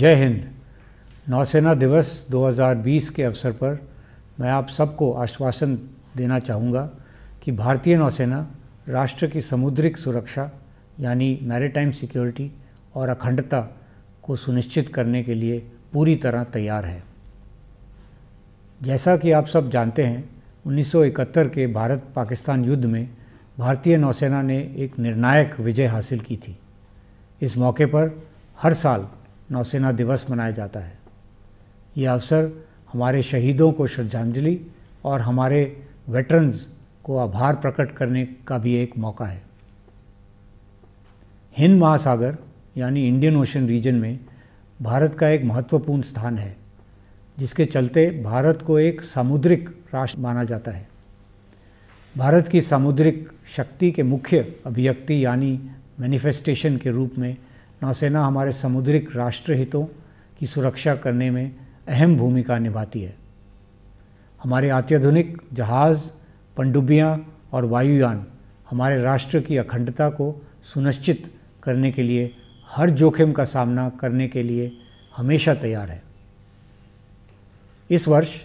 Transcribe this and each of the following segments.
जय हिंद। नौसेना दिवस 2020 के अवसर पर मैं आप सबको आश्वासन देना चाहूँगा कि भारतीय नौसेना राष्ट्र की समुद्रिक सुरक्षा यानी मैरीटाइम सिक्योरिटी और अखंडता को सुनिश्चित करने के लिए पूरी तरह तैयार है। जैसा कि आप सब जानते हैं 1971 के भारत पाकिस्तान युद्ध में भारतीय नौसेना ने एक निर्णायक विजय हासिल की थी। इस मौके पर हर साल नौसेना दिवस मनाया जाता है। यह अवसर हमारे शहीदों को श्रद्धांजलि और हमारे वेटरन्स को आभार प्रकट करने का भी एक मौका है। हिंद महासागर, यानी इंडियन ओशन रीजन में भारत का एक महत्वपूर्ण स्थान है, जिसके चलते भारत को एक सामुद्रिक राष्ट्र माना जाता है। भारत की सामुद्रिक शक्ति के मुख्य अभिव्यक्ति, यानी मैनिफेस्टेशन के रूप में नौसेना हमारे समुद्रिक राष्ट्र हितों की सुरक्षा करने में अहम भूमिका निभाती है। हमारे अत्याधुनिक जहाज़, पनडुब्बियाँ और वायुयान हमारे राष्ट्र की अखंडता को सुनिश्चित करने के लिए, हर जोखिम का सामना करने के लिए हमेशा तैयार है। इस वर्ष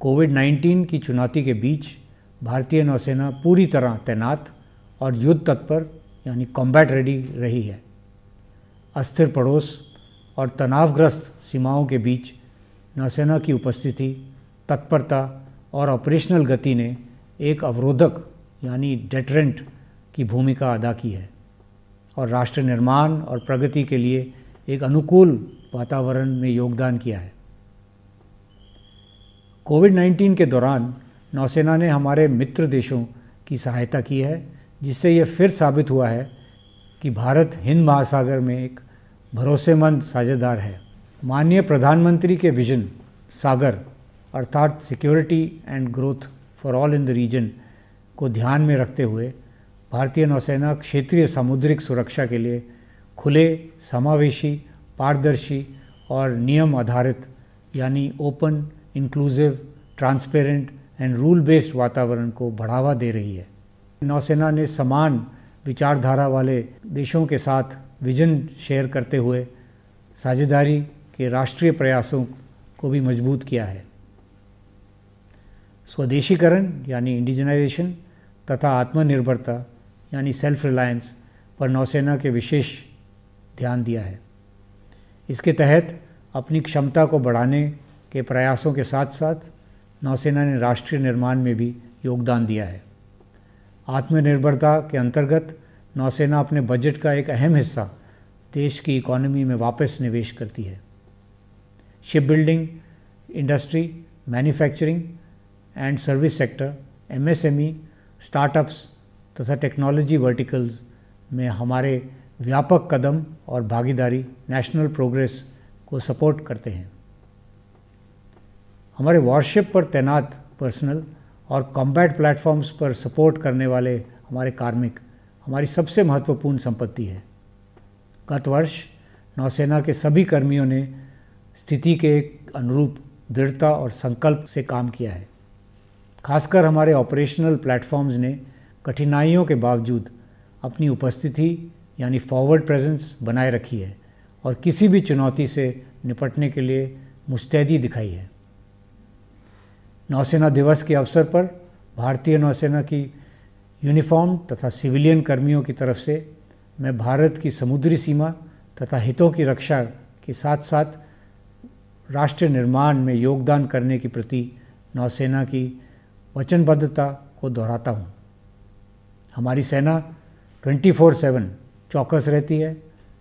कोविड 19 की चुनौती के बीच भारतीय नौसेना पूरी तरह तैनात और युद्ध तत्पर यानी कॉम्बैट रेडी रही है। अस्थिर पड़ोस और तनावग्रस्त सीमाओं के बीच नौसेना की उपस्थिति, तत्परता और ऑपरेशनल गति ने एक अवरोधक, यानी डेटरेंट, की भूमिका अदा की है और राष्ट्र निर्माण और प्रगति के लिए एक अनुकूल वातावरण में योगदान किया है। कोविड 19 के दौरान नौसेना ने हमारे मित्र देशों की सहायता की है, जिससे यह फिर साबित हुआ है कि भारत हिंद महासागर में एक भरोसेमंद साझेदार है। माननीय प्रधानमंत्री के विजन, सागर, अर्थात security and growth for all in the region को ध्यान में रखते हुए भारतीय नौसेना क्षेत्रीय सामुद्रिक सुरक्षा के लिए खुले, समावेशी, पारदर्शी और नियम आधारित, यानी open inclusive transparent and rule based वातावरण को बढ़ावा दे रही है। नौसेना ने समान विचारधारा वाले देशों के साथ विजन शेयर करते हुए साझेदारी के राष्ट्रीय प्रयासों को भी मज़बूत किया है। स्वदेशीकरण यानी इंडिजनाइजेशन तथा आत्मनिर्भरता यानी सेल्फ रिलायंस पर नौसेना के विशेष ध्यान दिया है। इसके तहत अपनी क्षमता को बढ़ाने के प्रयासों के साथ साथ नौसेना ने राष्ट्रीय निर्माण में भी योगदान दिया है। आत्मनिर्भरता के अंतर्गत नौसेना अपने बजट का एक अहम हिस्सा देश की इकोनॉमी में वापस निवेश करती है। Ship building industry manufacturing and service sector MSME startups तथा टेक्नोलॉजी वर्टिकल्स में हमारे व्यापक कदम और भागीदारी नेशनल प्रोग्रेस को सपोर्ट करते हैं। हमारे वॉरशिप पर तैनात पर्सनल और कॉम्बैट प्लेटफॉर्म्स पर सपोर्ट करने वाले हमारे कार्मिक हमारी सबसे महत्वपूर्ण संपत्ति है। गत वर्ष नौसेना के सभी कर्मियों ने स्थिति के अनुरूप दृढ़ता और संकल्प से काम किया है। खासकर हमारे ऑपरेशनल प्लेटफॉर्म्स ने कठिनाइयों के बावजूद अपनी उपस्थिति यानी फॉरवर्ड प्रेजेंस बनाए रखी है और किसी भी चुनौती से निपटने के लिए मुस्तैदी दिखाई है। नौसेना दिवस के अवसर पर भारतीय नौसेना की यूनिफॉर्म तथा सिविलियन कर्मियों की तरफ़ से मैं भारत की समुद्री सीमा तथा हितों की रक्षा के साथ साथ राष्ट्र निर्माण में योगदान करने के प्रति नौसेना की वचनबद्धता को दोहराता हूँ। हमारी सेना 24/7 चौकस रहती है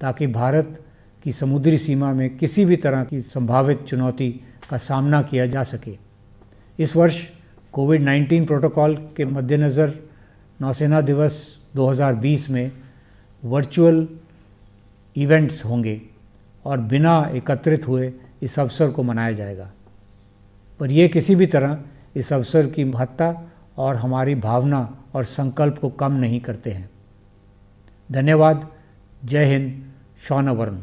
ताकि भारत की समुद्री सीमा में किसी भी तरह की संभावित चुनौती का सामना किया जा सके। इस वर्ष कोविड 19 प्रोटोकॉल के मद्देनज़र नौसेना दिवस 2020 में वर्चुअल इवेंट्स होंगे और बिना एकत्रित हुए इस अवसर को मनाया जाएगा। पर यह किसी भी तरह इस अवसर की महत्ता और हमारी भावना और संकल्प को कम नहीं करते हैं। धन्यवाद। जय हिंद। शौनवर्ण।